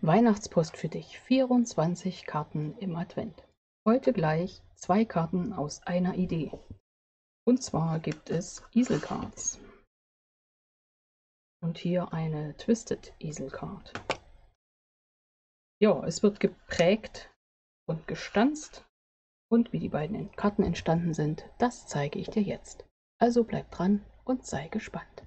Weihnachtspost für dich. 24 Karten im Advent. Heute gleich zwei Karten aus einer Idee. Und zwar gibt es Easelcards. Und hier eine Twisted Easel Card. Ja, es wird geprägt und gestanzt. Und wie die beiden Karten entstanden sind, das zeige ich dir jetzt. Also bleib dran und sei gespannt.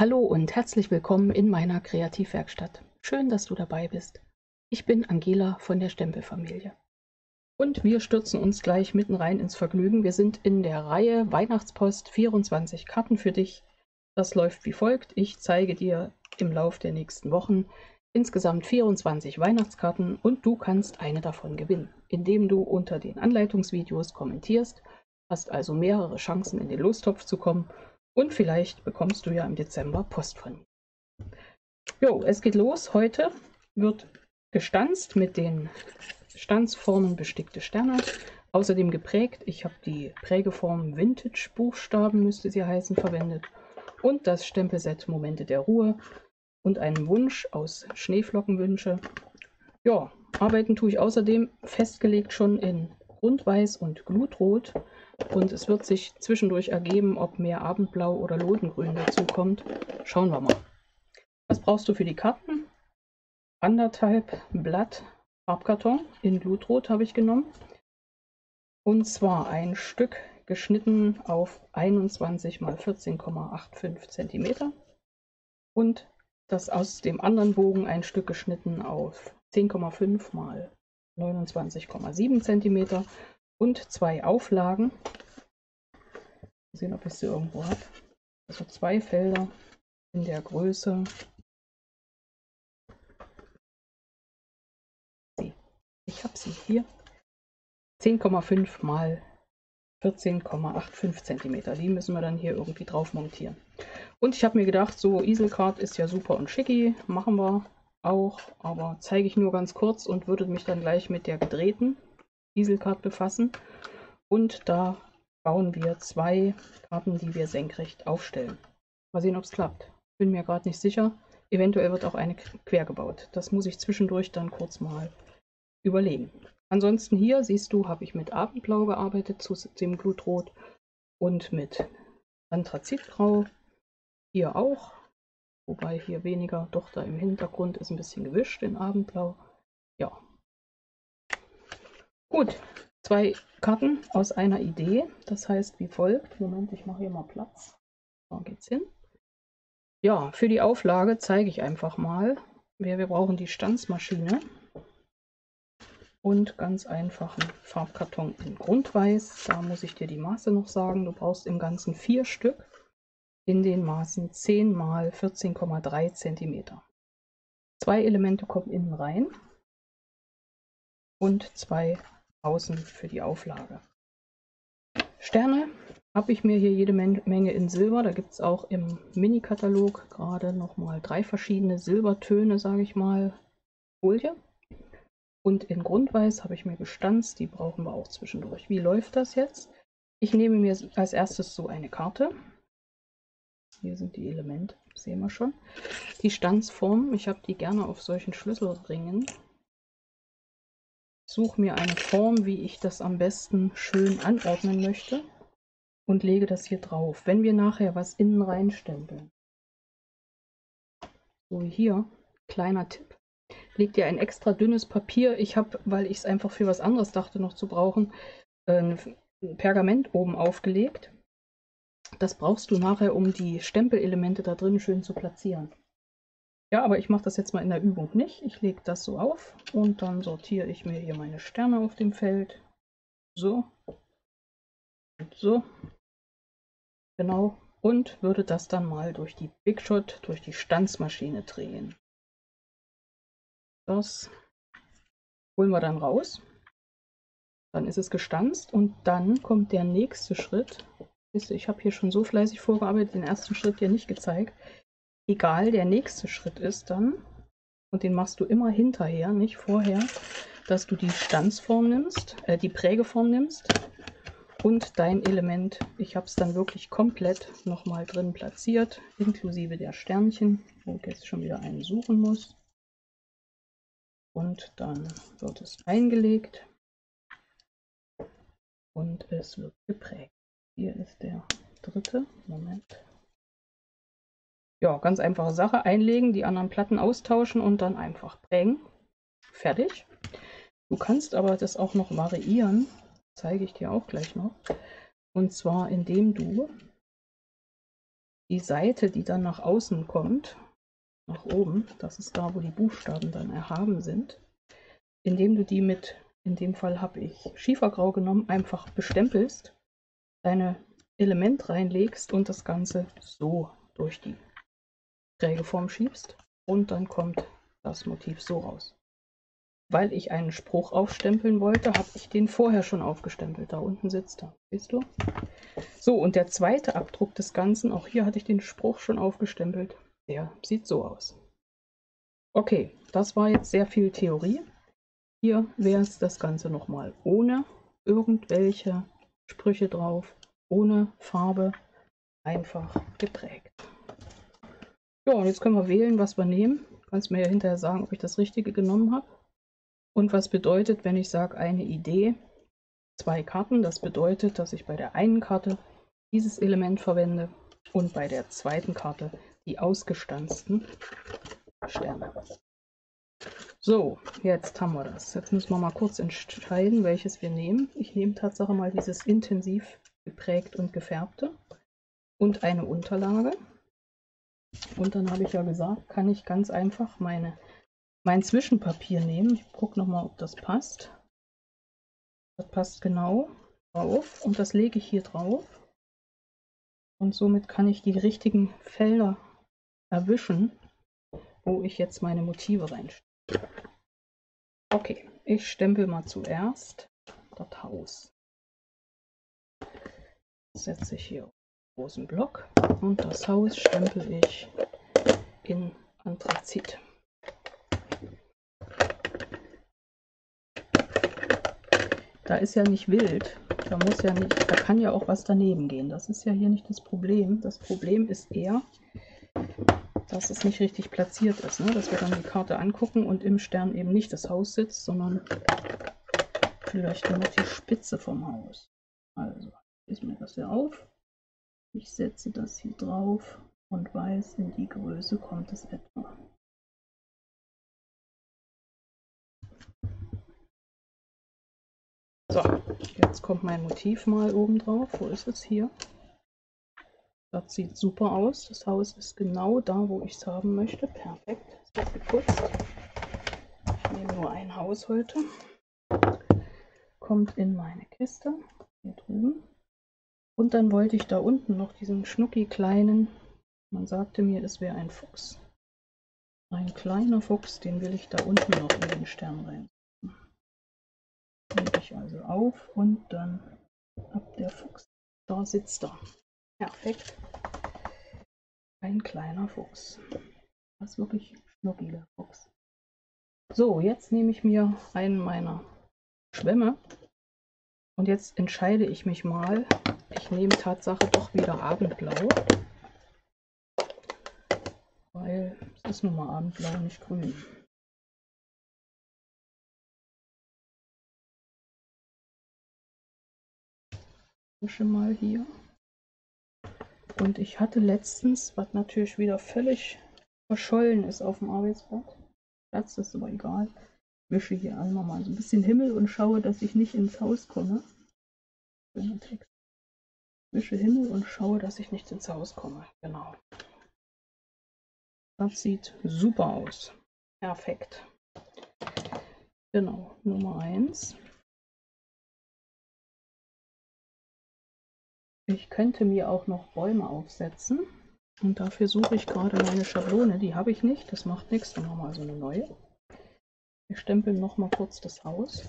Hallo und herzlich willkommen in meiner Kreativwerkstatt. Schön, dass du dabei bist. Ich bin Angela von der Stempelfamilie. Und wir stürzen uns gleich mitten rein ins Vergnügen. Wir sind in der Reihe Weihnachtspost 24 Karten für dich. Das läuft wie folgt. Ich zeige dir im Lauf der nächsten Wochen insgesamt 24 Weihnachtskarten und du kannst eine davon gewinnen, indem du unter den Anleitungsvideos kommentierst, hast also mehrere Chancen in den Lostopf zu kommen und vielleicht bekommst du ja im Dezember Post von mir. Jo, es geht los. Heute wird gestanzt mit den Stanzformen bestickte Sterne. Außerdem geprägt. Ich habe die Prägeform Vintage Buchstaben, müsste sie heißen, verwendet. Und das Stempelset Momente der Ruhe und einen Wunsch aus Schneeflockenwünsche. Ja, arbeiten tue ich außerdem festgelegt schon in Grundweiß und Glutrot. Und es wird sich zwischendurch ergeben, ob mehr Abendblau oder Lodengrün dazu kommt. Schauen wir mal. Was brauchst du für die Karten? Anderthalb Blatt Farbkarton in Blutrot habe ich genommen. Und zwar ein Stück geschnitten auf 21 x 14,85 cm. Und das aus dem anderen Bogen ein Stück geschnitten auf 10,5 x 29,7 cm und zwei Auflagen. Mal sehen, ob ich sie irgendwo habe. Also zwei Felder in der Größe. Ich habe sie hier. 10,5 mal 14,85 cm. Die müssen wir dann hier irgendwie drauf montieren. Und ich habe mir gedacht, so Easelcard ist ja super und schicki, machen wir auch, aber zeige ich nur ganz kurz und würde mich dann gleich mit der gedrehten Dieselcard befassen. Und da bauen wir zwei Karten, die wir senkrecht aufstellen. Mal sehen, ob es klappt. Bin mir gerade nicht sicher. Eventuell wird auch eine quer gebaut. Das muss ich zwischendurch dann kurz mal überlegen. Ansonsten hier siehst du, habe ich mit Abendblau gearbeitet zu dem Blutrot und mit Anthrazitgrau. Hier auch, wobei hier weniger, doch da im Hintergrund ist ein bisschen gewischt in Abendblau. Ja, Gut, zwei Karten aus einer Idee. Das heißt wie folgt. Moment, ich mache hier mal Platz. Da geht's hin. Ja, für die Auflage zeige ich einfach mal. Wir, wir brauchen die Stanzmaschine und ganz einfachen Farbkarton in Grundweiß. Da muss ich dir die Maße noch sagen. Du brauchst im Ganzen vier Stück in den Maßen 10 x 14,3 cm. Zwei Elemente kommen innen rein und zwei außen für die Auflage. Sterne habe ich mir hier jede Menge in Silber. Da gibt es auch im Mini-Katalog gerade nochmal drei verschiedene Silbertöne, sage ich mal, Folie. Und in Grundweiß habe ich mir gestanzt, die brauchen wir auch zwischendurch. Wie läuft das jetzt? Ich nehme mir als erstes so eine Karte. Hier sind die Elemente, sehen wir schon. Die Stanzform, ich habe die gerne auf solchen Schlüsselringen suche mir eine Form, wie ich das am besten schön anordnen möchte und lege das hier drauf. Wenn wir nachher was innen reinstempeln, so hier, kleiner Tipp, legt ihr ein extra dünnes Papier. Ich habe, weil ich es einfach für was anderes dachte noch zu brauchen, ein Pergament oben aufgelegt. Das brauchst du nachher, um die Stempelelemente da drin schön zu platzieren. Ja, aber ich mache das jetzt mal in der Übung nicht. Ich lege das so auf und dann sortiere ich mir hier meine Sterne auf dem Feld. So. Und so. Genau. Und würde das dann mal durch die Big Shot, durch die Stanzmaschine drehen. Das holen wir dann raus. Dann ist es gestanzt und dann kommt der nächste Schritt. Ich habe hier schon so fleißig vorgearbeitet, den ersten Schritt hier nicht gezeigt egal, der nächste Schritt ist dann, Und den machst du immer hinterher, nicht vorher, dass du die Stanzform nimmst, äh, die Prägeform nimmst und dein Element. Ich habe es dann wirklich komplett nochmal drin platziert, inklusive der Sternchen, wo ich jetzt schon wieder einen suchen muss. Und dann wird es eingelegt und es wird geprägt. Hier ist der dritte. Moment. Ja, ganz einfache Sache. Einlegen, die anderen Platten austauschen und dann einfach prägen. Fertig. Du kannst aber das auch noch variieren. Zeige ich dir auch gleich noch. Und zwar indem du die Seite, die dann nach außen kommt, nach oben, das ist da, wo die Buchstaben dann erhaben sind, indem du die mit, in dem Fall habe ich Schiefergrau genommen, einfach bestempelst, deine Element reinlegst und das Ganze so durch die Prägeform schiebst und dann kommt das Motiv so raus. Weil ich einen Spruch aufstempeln wollte, habe ich den vorher schon aufgestempelt. Da unten sitzt er, siehst du? So, und der zweite Abdruck des Ganzen, auch hier hatte ich den Spruch schon aufgestempelt. Der sieht so aus. Okay, das war jetzt sehr viel Theorie. Hier wäre es das Ganze nochmal ohne irgendwelche Sprüche drauf ohne Farbe einfach geprägt. Ja, und jetzt können wir wählen, was wir nehmen. Du kannst mir ja hinterher sagen, ob ich das Richtige genommen habe. Und was bedeutet, wenn ich sage, eine Idee, zwei Karten. Das bedeutet, dass ich bei der einen Karte dieses Element verwende und bei der zweiten Karte die ausgestanzten Sterne. So, jetzt haben wir das. Jetzt müssen wir mal kurz entscheiden, welches wir nehmen. Ich nehme Tatsache mal dieses intensiv geprägt und gefärbte und eine Unterlage. Und dann habe ich ja gesagt, kann ich ganz einfach meine, mein Zwischenpapier nehmen. Ich gucke nochmal, ob das passt. Das passt genau drauf und das lege ich hier drauf. Und somit kann ich die richtigen Felder erwischen, wo ich jetzt meine Motive reinstelle. Okay, ich stempel mal zuerst das Haus setze ich hier großen Block und das Haus stempel ich in Anthrazit. Da ist ja nicht wild, da muss ja nicht, da kann ja auch was daneben gehen. Das ist ja hier nicht das Problem. Das Problem ist eher, dass es nicht richtig platziert ist, ne? dass wir dann die Karte angucken und im Stern eben nicht das Haus sitzt, sondern vielleicht nur noch die Spitze vom Haus. Also ich mir das hier auf. Ich setze das hier drauf und weiß, in die Größe kommt es etwa. So, jetzt kommt mein Motiv mal oben drauf. Wo ist es hier? Das sieht super aus. Das Haus ist genau da, wo ich es haben möchte. Perfekt. Es wird geputzt. Ich nehme nur ein Haus heute. Kommt in meine Kiste. Hier drüben. Und dann wollte ich da unten noch diesen schnucki kleinen, man sagte mir, es wäre ein Fuchs. Ein kleiner Fuchs, den will ich da unten noch in den Stern rein. Nehme ich also auf und dann ab der Fuchs. Da sitzt er. Perfekt. Ein kleiner Fuchs. Das ist wirklich schnuckiger Fuchs. So, jetzt nehme ich mir einen meiner Schwämme und jetzt entscheide ich mich mal, ich nehme Tatsache doch wieder Abendblau. Weil es ist nun mal Abendblau, nicht grün. Wische mal hier. Und ich hatte letztens, was natürlich wieder völlig verschollen ist auf dem Arbeitsblatt. Platz ist aber egal. Wische hier einmal mal so ein bisschen Himmel und schaue, dass ich nicht ins Haus komme. Schöner Text. Wische Himmel und schaue, dass ich nicht ins Haus komme. Genau. Das sieht super aus. Perfekt. Genau, Nummer 1. Ich könnte mir auch noch Bäume aufsetzen. Und dafür suche ich gerade meine Schablone. Die habe ich nicht. Das macht nichts. Dann machen wir also eine neue. Wir stempeln noch mal kurz das Haus.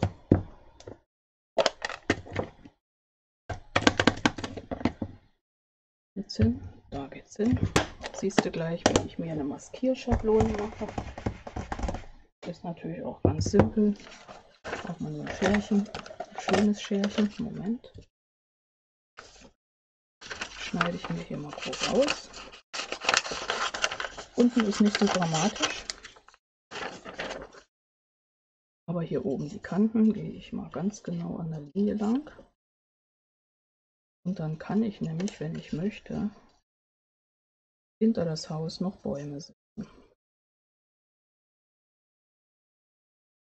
Geht's hin, da geht's hin. Siehst du gleich, wie ich mir eine Maskierschablone mache. Ist natürlich auch ganz simpel. Braucht man nur ein Scherchen, ein schönes Scherchen. Moment. Schneide ich mir hier mal grob aus. Unten ist nicht so dramatisch. Aber hier oben die Kanten gehe ich mal ganz genau an der Linie lang. Und dann kann ich nämlich, wenn ich möchte, hinter das Haus noch Bäume setzen.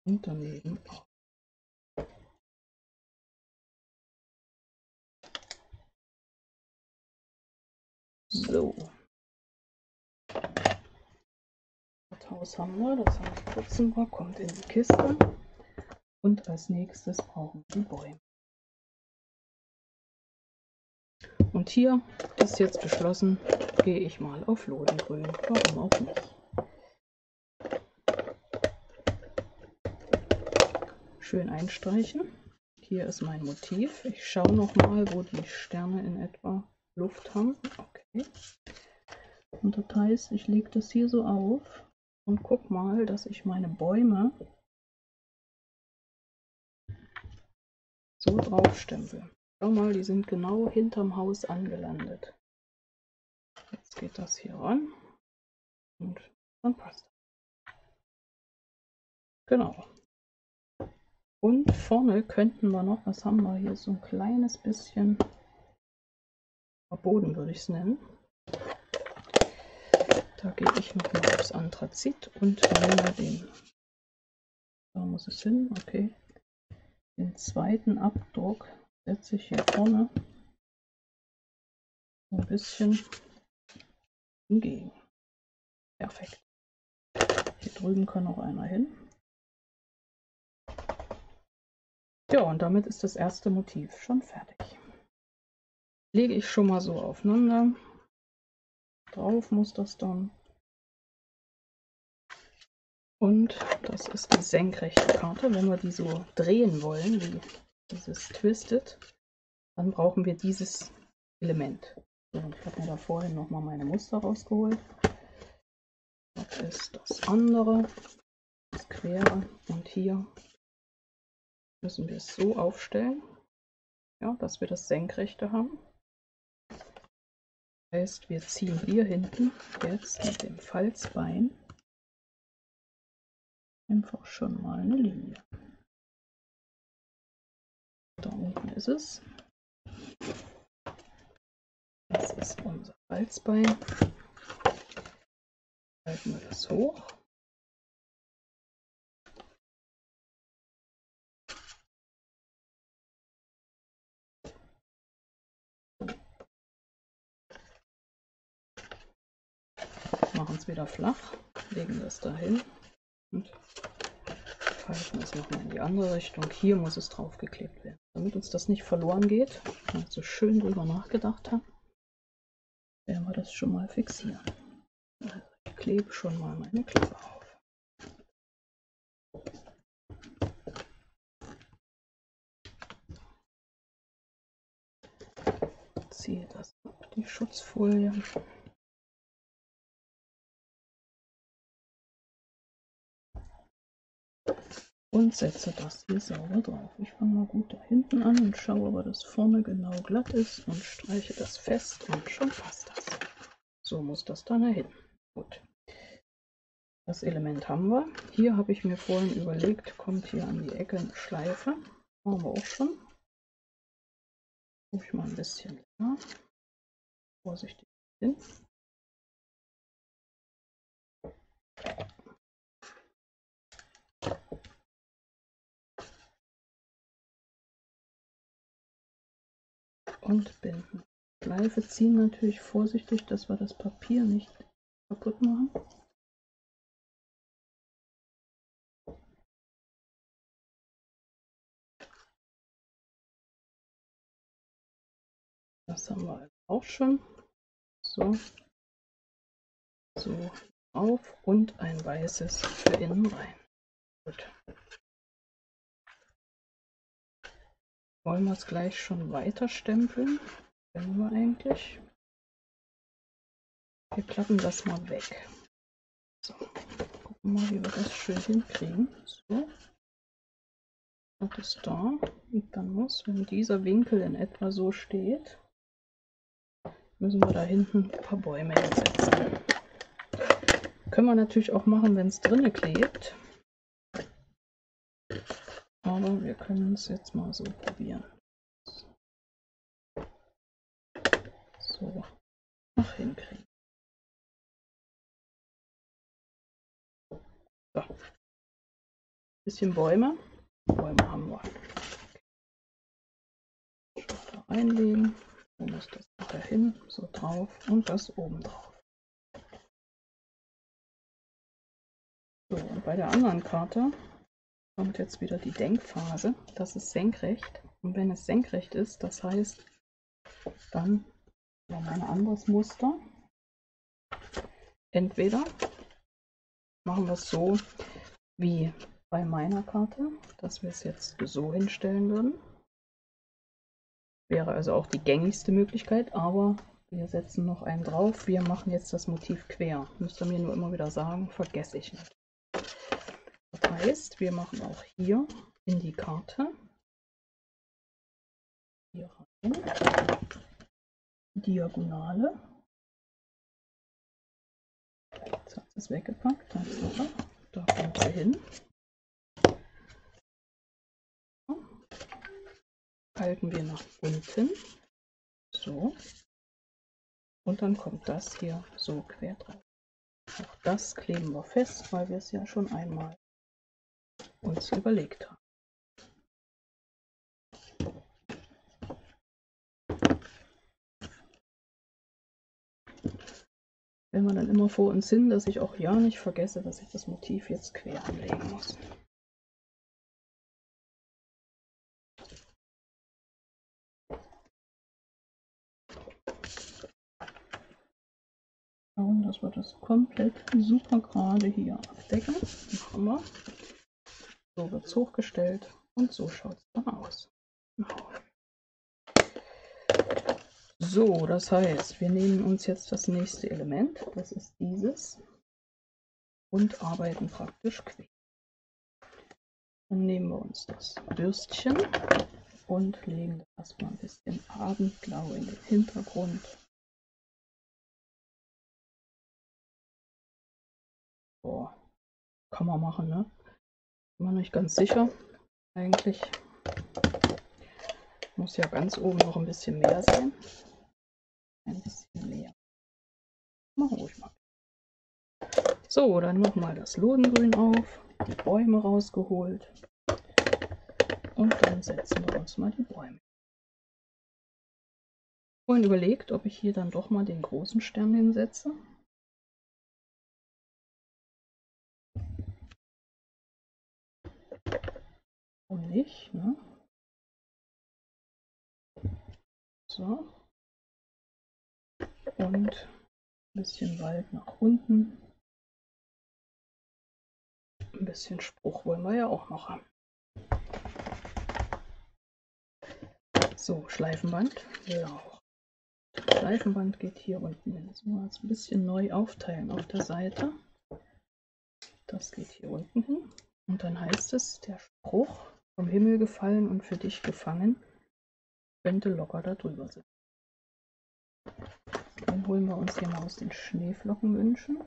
Und daneben auch. So. Das Haus haben wir, das Haus putzen wir, kommt in die Kiste. Und als nächstes brauchen wir die Bäume. Und hier ist jetzt beschlossen, gehe ich mal auf Lodengrün. Warum auch nicht. Schön einstreichen. Hier ist mein Motiv. Ich schaue noch mal, wo die Sterne in etwa Luft haben. Okay. Und das heißt, ich lege das hier so auf und guck mal, dass ich meine Bäume so draufstempel. Schau mal, die sind genau hinterm Haus angelandet. Jetzt geht das hier ran und dann passt. Genau. Und vorne könnten wir noch, was haben wir hier, so ein kleines bisschen Boden würde ich es nennen. Da gehe ich noch mal aufs Anthrazit und nehme den, da muss es hin, okay, den zweiten Abdruck setze ich hier vorne ein bisschen hingegen. Perfekt. Hier drüben kann noch einer hin. Ja, und damit ist das erste Motiv schon fertig. Lege ich schon mal so aufeinander. Drauf muss das dann. Und das ist die senkrechte Karte. Wenn wir die so drehen wollen, wie dieses Twisted, dann brauchen wir dieses Element. So, ich habe mir da vorhin nochmal meine Muster rausgeholt. Das ist das andere, das Quere. Und hier müssen wir es so aufstellen, ja, dass wir das Senkrechte haben. Das heißt, wir ziehen hier hinten jetzt mit dem Falzbein einfach schon mal eine Linie. Da unten ist es. Das ist unser Falzbein. Halten wir das hoch. Machen es wieder flach, legen das dahin und falten es nochmal in die andere Richtung. Hier muss es draufgeklebt werden. Damit uns das nicht verloren geht, wenn wir so schön drüber nachgedacht haben, werden wir das schon mal fixieren. Also ich klebe schon mal meine Klappe auf. Ziehe das ab, die Schutzfolie. Und setze das hier sauber drauf. Ich fange mal gut da hinten an und schaue, ob das vorne genau glatt ist und streiche das fest und schon passt das. So muss das dann hin. Gut. Das Element haben wir. Hier habe ich mir vorhin überlegt, kommt hier an die Ecke eine Schleife. Machen wir auch schon. Rufe ich mal ein bisschen länger. Vorsichtig hin. Und binden. Schleife ziehen natürlich vorsichtig, dass wir das Papier nicht kaputt machen. Das haben wir auch schon. So, so auf und ein weißes für innen rein. Gut. Wollen wir es gleich schon weiter stempeln? Können wir eigentlich. Wir klappen das mal weg. So, gucken Mal, wie wir das schön hinkriegen. So. Das ist da. Und dann muss, wenn dieser Winkel in etwa so steht, müssen wir da hinten ein paar Bäume hinsetzen. Können wir natürlich auch machen, wenn es drinnen klebt. Aber wir können es jetzt mal so probieren. So, noch hinkriegen. So. Bisschen Bäume. Bäume haben wir. Da reinlegen. Wo muss das nachher hin? So drauf und das oben drauf. So, und bei der anderen Karte kommt jetzt wieder die Denkphase. Das ist senkrecht. Und wenn es senkrecht ist, das heißt, dann haben wir ein anderes Muster. Entweder machen wir es so wie bei meiner Karte, dass wir es jetzt so hinstellen würden. Wäre also auch die gängigste Möglichkeit, aber wir setzen noch einen drauf. Wir machen jetzt das Motiv quer. Müsst ihr mir nur immer wieder sagen, vergesse ich nicht. Heißt, wir machen auch hier in die Karte hier rein, Diagonale. Jetzt hat es weggepackt, da kommt sie hin. halten wir nach unten. So. Und dann kommt das hier so quer drauf. Auch das kleben wir fest, weil wir es ja schon einmal uns überlegt haben. Wenn wir dann immer vor uns hin, dass ich auch ja nicht vergesse, dass ich das Motiv jetzt quer anlegen muss. schauen, dass wir das komplett super gerade hier abdecken. Machen wir. So wird es hochgestellt und so schaut es dann aus. So, das heißt, wir nehmen uns jetzt das nächste Element, das ist dieses, und arbeiten praktisch quer. Dann nehmen wir uns das Bürstchen und legen das mal ein bisschen abendblau in den Hintergrund. Boah, kann man machen, ne? Bin nicht ganz sicher. Eigentlich muss ja ganz oben noch ein bisschen mehr sein. Ein bisschen mehr. Machen ruhig mal. So, dann noch mal das Lodengrün auf, die Bäume rausgeholt. Und dann setzen wir uns mal die Bäume. Vorhin überlegt, ob ich hier dann doch mal den großen Stern hinsetze. Und nicht. Ne? So. Und ein bisschen Wald nach unten. Ein bisschen Spruch wollen wir ja auch noch haben. So, Schleifenband will auch. Schleifenband geht hier unten hin. Das müssen wir jetzt ein bisschen neu aufteilen auf der Seite. Das geht hier unten hin. Und dann heißt es, der Spruch vom Himmel gefallen und für dich gefangen, könnte locker da drüber sitzen. Dann holen wir uns hier mal aus den Schneeflockenwünschen.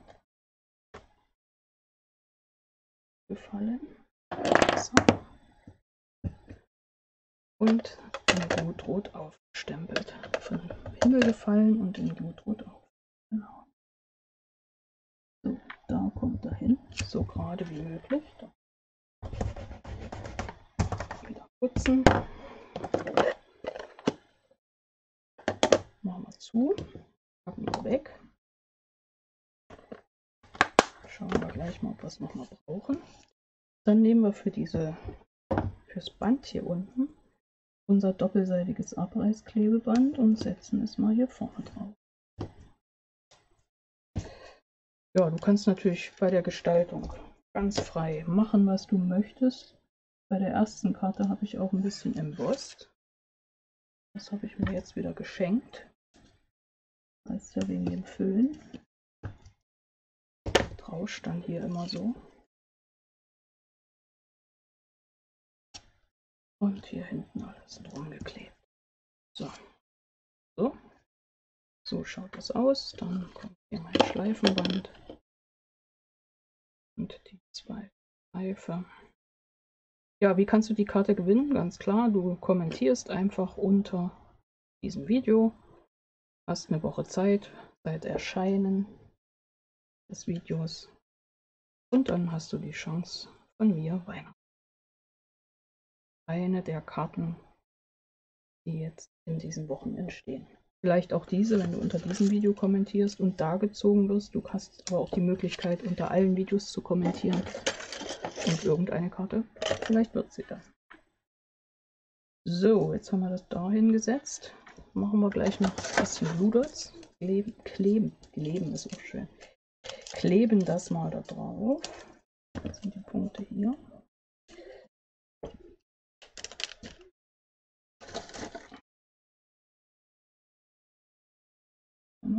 Gefallen. So. Und in Glutrot aufgestempelt. Von Himmel gefallen und in Glutrot auf. Genau. So, da kommt er hin. So gerade wie möglich. Da putzen. Machen wir zu. Packen wir weg. Schauen wir gleich mal, ob wir es noch mal brauchen. Dann nehmen wir für diese fürs Band hier unten unser doppelseitiges Abreißklebeband und setzen es mal hier vorne drauf. Ja, du kannst natürlich bei der Gestaltung ganz frei machen, was du möchtest. Bei der ersten Karte habe ich auch ein bisschen embossed. Das habe ich mir jetzt wieder geschenkt. Als ja wegen dem Föhn. Rauscht dann hier immer so. Und hier hinten alles drum geklebt. So. So. So schaut das aus. Dann kommt hier mein Schleifenband. Und die zweite Schleife. Ja, wie kannst du die Karte gewinnen? Ganz klar, du kommentierst einfach unter diesem Video. Hast eine Woche Zeit seit Erscheinen des Videos. Und dann hast du die Chance von mir Weihnachten. Eine der Karten, die jetzt in diesen Wochen entstehen. Vielleicht auch diese, wenn du unter diesem Video kommentierst und da gezogen wirst. Du hast aber auch die Möglichkeit, unter allen Videos zu kommentieren. Und irgendeine Karte. Vielleicht wird sie dann. So, jetzt haben wir das da hingesetzt. Machen wir gleich noch bisschen Luders. Kleben, kleben, kleben ist auch schön. Kleben das mal da drauf. Das sind die Punkte hier.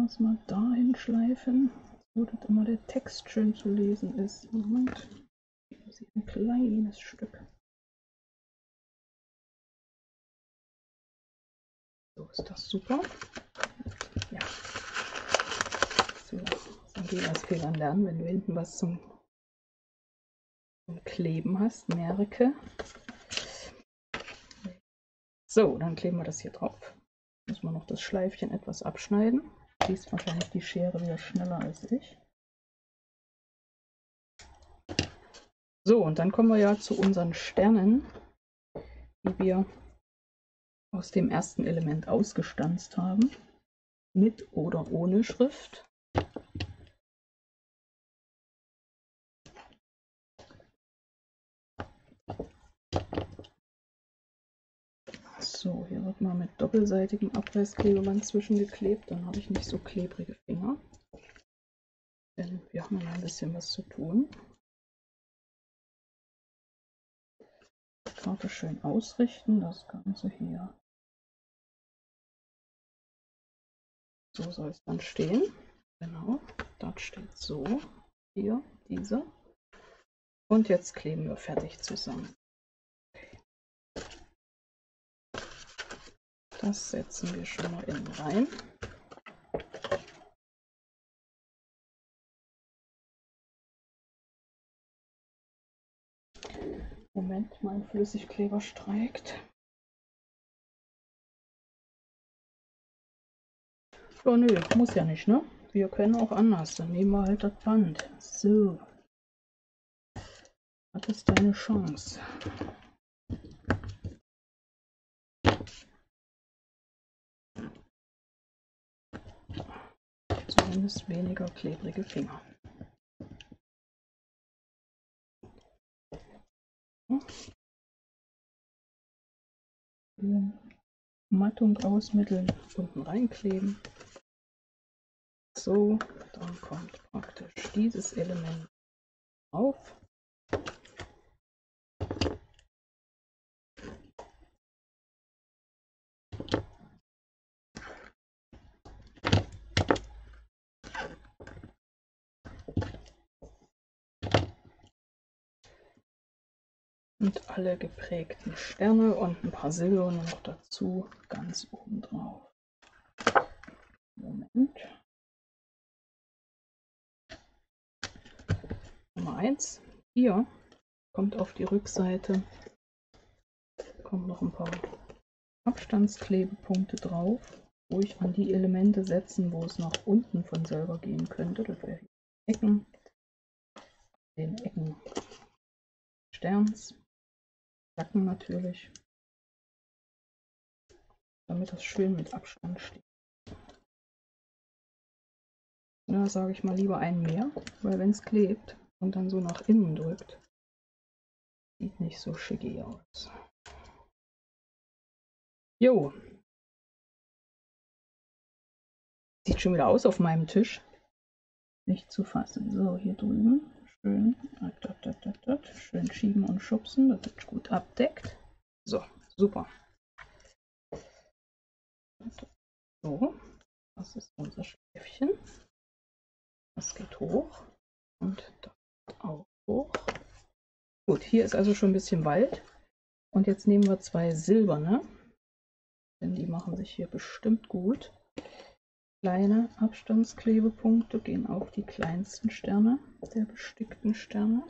Das mal dahin schleifen, so dass immer der Text schön zu lesen ist. Moment, ein kleines Stück. So ist das super. Ja. So, Angelas Fehlern lernen, wenn du hinten was zum, zum Kleben hast, merke. So, dann kleben wir das hier drauf. Müssen wir noch das Schleifchen etwas abschneiden. Siehst wahrscheinlich die Schere wieder schneller als ich. So, und dann kommen wir ja zu unseren Sternen, die wir aus dem ersten Element ausgestanzt haben, mit oder ohne Schrift. So, hier wird mal mit doppelseitigem Abreißklebeband zwischengeklebt, dann habe ich nicht so klebrige Finger. Denn wir haben ja ein bisschen was zu tun. Karte schön ausrichten, das Ganze hier. So soll es dann stehen. Genau, das steht so. Hier, diese. Und jetzt kleben wir fertig zusammen. Das setzen wir schon mal innen rein. Moment, mein Flüssigkleber streikt. Oh nö, muss ja nicht, ne? Wir können auch anders. Dann nehmen wir halt das Band. So. Das ist deine Chance. Zumindest weniger klebrige Finger. Mattung ausmitteln, unten reinkleben. So, dann kommt praktisch dieses Element auf. Und alle geprägten Sterne und ein paar Silbernen noch dazu, ganz oben drauf. Moment. Nummer 1. Hier kommt auf die Rückseite, kommen noch ein paar Abstandsklebepunkte drauf, wo ich an die Elemente setzen, wo es nach unten von selber gehen könnte. Das wäre Ecken, den Ecken Sterns. Zacken natürlich, damit das schön mit Abstand steht. Da sage ich mal lieber einen mehr, weil wenn es klebt und dann so nach innen drückt, sieht nicht so schicki aus. Jo. Sieht schon wieder aus auf meinem Tisch. Nicht zu fassen. So, hier drüben. Schön, schön schieben und schubsen, dass es gut abdeckt. So, super. So, das ist unser Schläfchen. Das geht hoch und das auch hoch. Gut, hier ist also schon ein bisschen Wald. Und jetzt nehmen wir zwei silberne, denn die machen sich hier bestimmt gut. Kleine Abstandsklebepunkte gehen auf die kleinsten Sterne der bestickten Sterne.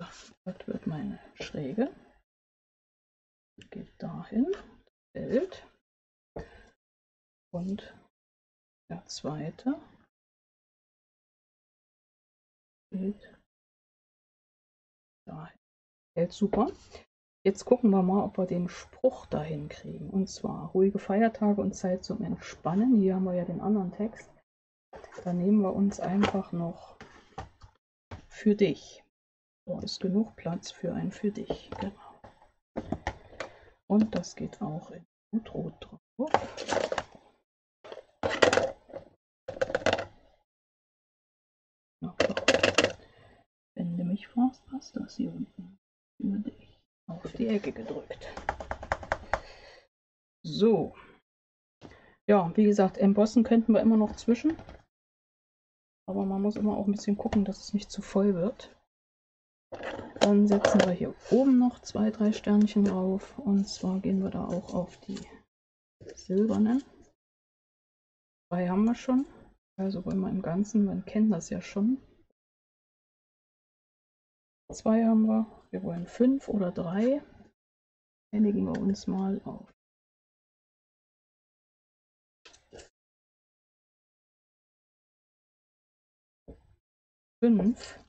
Das wird meine Schräge. Geht dahin, Bild. Und der zweite geht dahin. Hält super. Jetzt gucken wir mal, ob wir den Spruch dahin kriegen. Und zwar ruhige Feiertage und Zeit zum Entspannen. Hier haben wir ja den anderen Text. Da nehmen wir uns einfach noch für dich. Da ist genug Platz für ein für dich. Genau. Und das geht auch in Blutrot drauf. Wenn du mich fragst, passt das hier unten für dich auf die Ecke gedrückt. So. Ja, wie gesagt, embossen könnten wir immer noch zwischen. Aber man muss immer auch ein bisschen gucken, dass es nicht zu voll wird. Dann setzen wir hier oben noch zwei, drei Sternchen drauf. Und zwar gehen wir da auch auf die silbernen. Zwei haben wir schon. Also wollen wir im Ganzen, man kennt das ja schon. Zwei haben wir. Wir wollen fünf oder drei. Einigen wir uns mal auf. Fünf.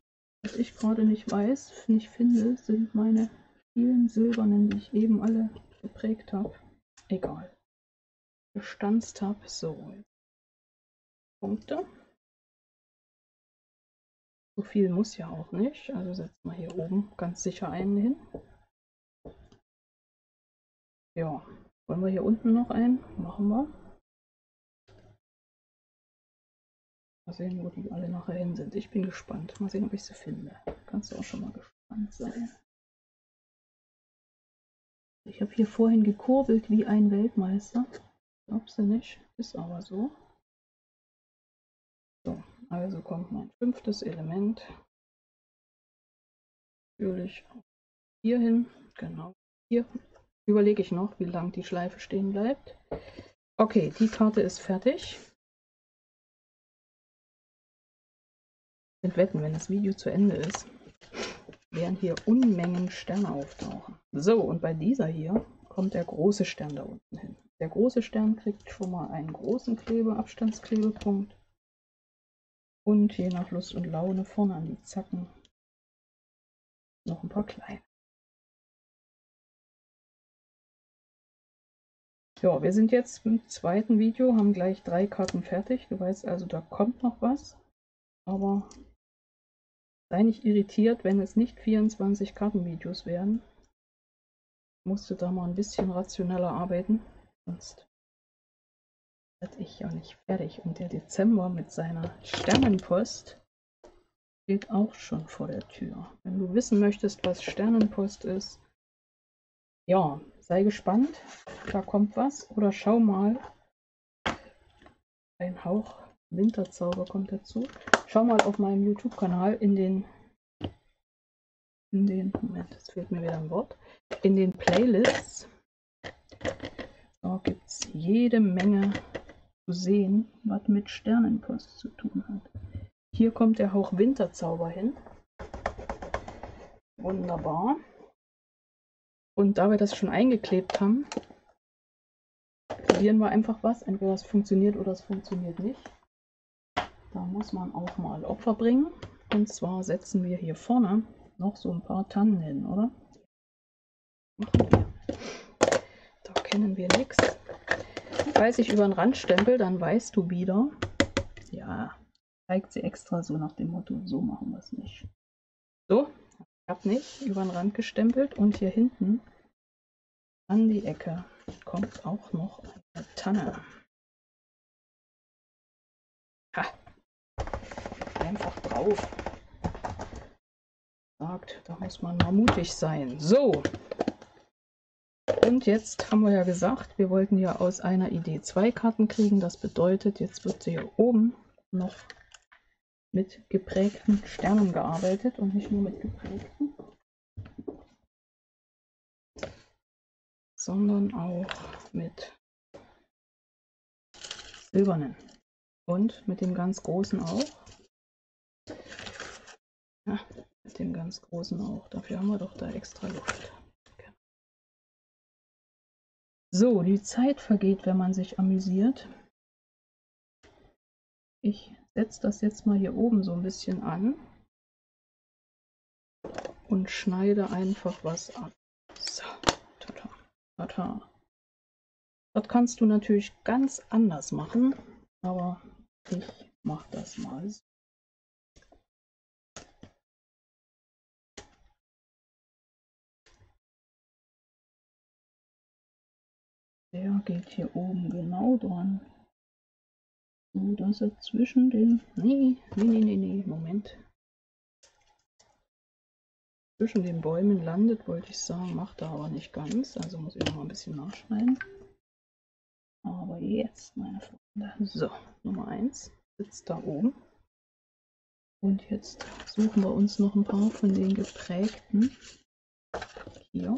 Was ich gerade nicht weiß, nicht finde, sind meine vielen silbernen, die ich eben alle geprägt habe. Egal. Gestanzt habe. So. Punkte. So viel muss ja auch nicht. Also setzen wir hier oben ganz sicher einen hin. Ja, wollen wir hier unten noch einen? Machen wir. Mal sehen, wo die alle nachher hin sind. Ich bin gespannt. Mal sehen, ob ich sie finde. Kannst du auch schon mal gespannt sein. Ich habe hier vorhin gekurbelt wie ein Weltmeister. Glaubst du nicht? Ist aber so. So, also kommt mein fünftes Element. Natürlich hier hin. Genau. Hier überlege ich noch, wie lang die Schleife stehen bleibt. Okay, die Karte ist fertig. Ich wetten, wenn das Video zu Ende ist, werden hier Unmengen Sterne auftauchen. So, und bei dieser hier kommt der große Stern da unten hin. Der große Stern kriegt schon mal einen großen Klebe, Abstandsklebepunkt und je nach Lust und Laune vorne an die Zacken noch ein paar kleine. Ja, wir sind jetzt im zweiten Video, haben gleich drei Karten fertig. Du weißt also, da kommt noch was. Aber sei nicht irritiert, wenn es nicht 24 Kartenvideos werden. Musst du da mal ein bisschen rationeller arbeiten. Sonst werde ich ja nicht fertig. Und der Dezember mit seiner Sternenpost steht auch schon vor der Tür. Wenn du wissen möchtest, was Sternenpost ist, ja, sei gespannt. Da kommt was. Oder schau mal. Ein Hauch Winterzauber kommt dazu. Schau mal auf meinem YouTube-Kanal in den in den Moment, es fehlt mir wieder ein Wort. In den Playlists. Da gibt es jede Menge sehen, was mit Sternenpost zu tun hat. Hier kommt der Hauch Winterzauber hin. Wunderbar. Und da wir das schon eingeklebt haben, probieren wir einfach was. Entweder es funktioniert oder es funktioniert nicht. Da muss man auch mal Opfer bringen. Und zwar setzen wir hier vorne noch so ein paar Tannen hin, oder? Da kennen wir nichts. Falls ich über den Rand stempel, dann weißt du wieder, ja, zeigt sie extra so nach dem Motto, so machen wir es nicht. So, ich habe nicht über den Rand gestempelt und hier hinten an die Ecke kommt auch noch eine Tanne. Ha. Einfach drauf. Sagt, da muss man mal mutig sein. So, und jetzt haben wir ja gesagt, wir wollten ja aus einer Idee zwei Karten kriegen. Das bedeutet, jetzt wird hier oben noch mit geprägten Sternen gearbeitet und nicht nur mit geprägten, sondern auch mit silbernen und mit dem ganz großen auch. Ja, mit dem ganz großen auch. Dafür haben wir doch da extra Luft. So, die Zeit vergeht, wenn man sich amüsiert. Ich setze das jetzt mal hier oben so ein bisschen an und schneide einfach was ab. So, tata, tata. Das kannst du natürlich ganz anders machen, aber ich mache das mal so. Der geht hier oben genau dran. So, dass er zwischen den... Nee, nee, nee, nee, nee, Moment. Zwischen den Bäumen landet, wollte ich sagen, macht er aber nicht ganz. Also muss ich noch mal ein bisschen nachschneiden. Aber jetzt, meine Freunde. So, Nummer 1 sitzt da oben. Und jetzt suchen wir uns noch ein paar von den geprägten. Hier.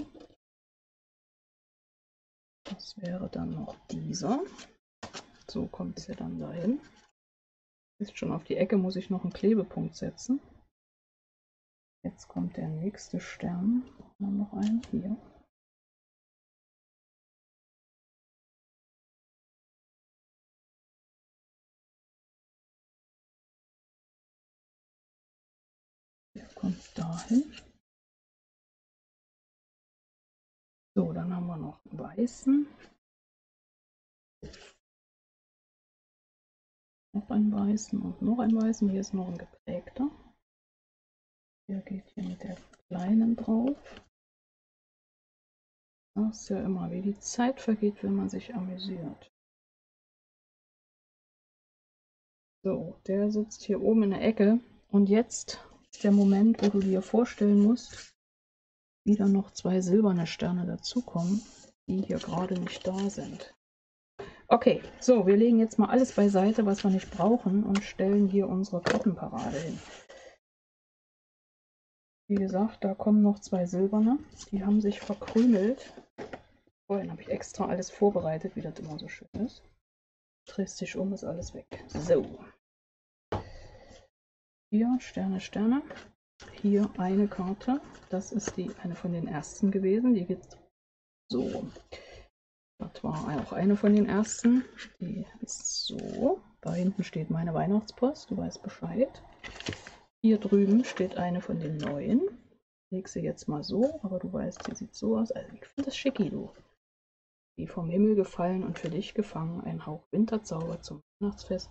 Das wäre dann noch dieser. So kommt es ja dann dahin. Ist schon auf die Ecke, muss ich noch einen Klebepunkt setzen. Jetzt kommt der nächste Stern. Dann noch einen hier. Der kommt dahin. So, dann haben wir noch weißen. Noch einen weißen und noch einen weißen. Hier ist noch ein geprägter. Der geht hier mit der kleinen drauf. Das ist ja immer, wie die Zeit vergeht, wenn man sich amüsiert. So, der sitzt hier oben in der Ecke. Und jetzt ist der Moment, wo du dir vorstellen musst, wieder noch zwei silberne Sterne dazukommen, die hier gerade nicht da sind. Okay, so, wir legen jetzt mal alles beiseite, was wir nicht brauchen und stellen hier unsere Kartenparade hin. Wie gesagt, da kommen noch zwei silberne. Die haben sich verkrümelt. Vorhin habe ich extra alles vorbereitet, wie das immer so schön ist. Drehst dich um, ist alles weg. So. Hier, Sterne, Sterne hier eine Karte. Das ist die eine von den ersten gewesen. Die geht so. Das war auch eine von den ersten. Die ist so. Da hinten steht meine Weihnachtspost. Du weißt Bescheid. Hier drüben steht eine von den neuen. Leg sie jetzt mal so, aber du weißt, sie sieht so aus. Also ich finde das schicki, du. Die vom Himmel gefallen und für dich gefangen. Ein Hauch Winterzauber zum Weihnachtsfest.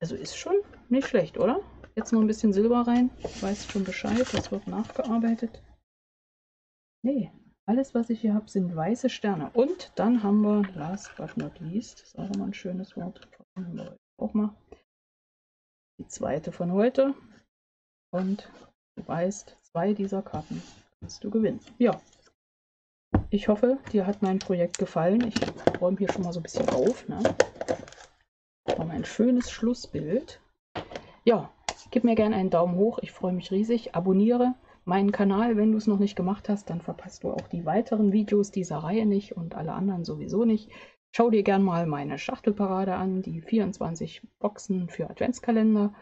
Also ist schon nicht schlecht, oder? Jetzt noch ein bisschen Silber rein. Weißt schon Bescheid, das wird nachgearbeitet. Nee, alles was ich hier habe sind weiße Sterne. Und dann haben wir, last but not least, das ist auch immer ein schönes Wort, auch mal, die zweite von heute. Und du weißt, zwei dieser Karten kannst du gewinnen. Ja, ich hoffe, dir hat mein Projekt gefallen. Ich räume hier schon mal so ein bisschen auf. Ne? Haben ein schönes Schlussbild. Ja, Gib mir gerne einen Daumen hoch, ich freue mich riesig. Abonniere meinen Kanal, wenn du es noch nicht gemacht hast, dann verpasst du auch die weiteren Videos dieser Reihe nicht und alle anderen sowieso nicht. Schau dir gerne mal meine Schachtelparade an, die 24 Boxen für Adventskalender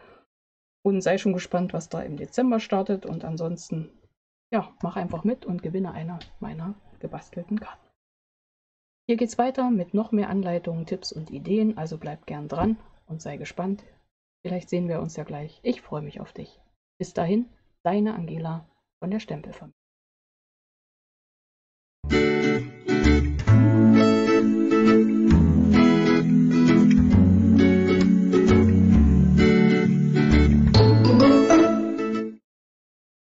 und sei schon gespannt, was da im Dezember startet und ansonsten, ja, mach einfach mit und gewinne eine meiner gebastelten Karten. Hier geht's weiter mit noch mehr Anleitungen, Tipps und Ideen, also bleib gern dran und sei gespannt, Vielleicht sehen wir uns ja gleich. Ich freue mich auf dich. Bis dahin, deine Angela von der Stempelfamilie.